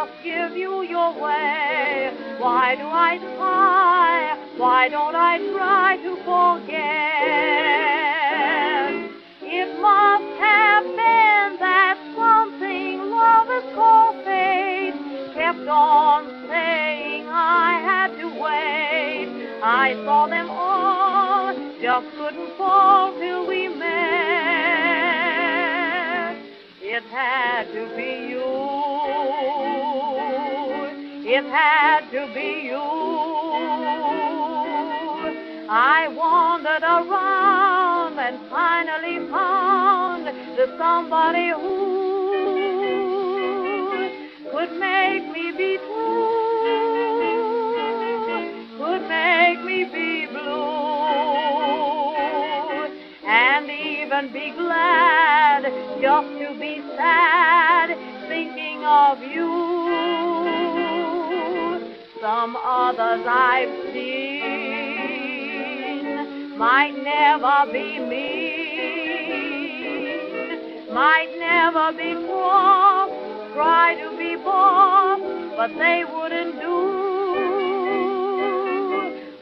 just give you your way. Why do I try? Why don't I try to forget? It must have been that something love is called fate kept on saying I had to wait. I saw them all, just couldn't fall till we met. It had to be you. It had to be you. I wandered around and finally found the somebody who could make me be true, could make me be blue, and even be glad just to be sad thinking of you. Some others I've seen might never be mean, might never be cross, try to be boss, but they wouldn't do.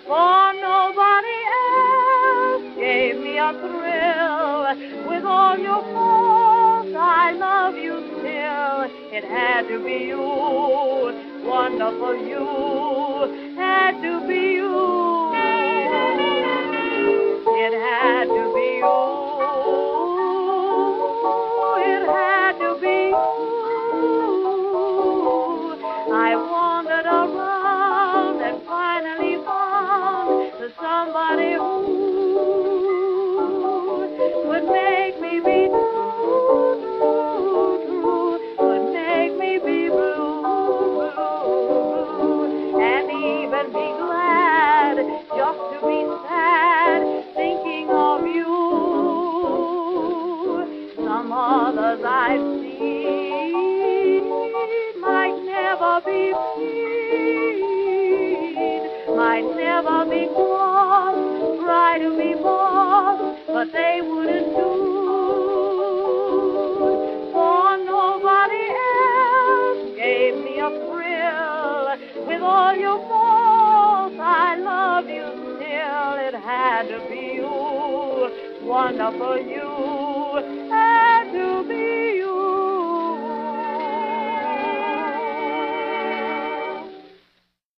For nobody else gave me a thrill. With all your faults, I love you still. It had to be you, wonderful you, had to be you. It had to be you. It had just to be sad thinking of you. Some others I've seen might never be seen, might never be cross, try to be boss, but they wouldn't do. For nobody else had to be you, wonderful you, had to be.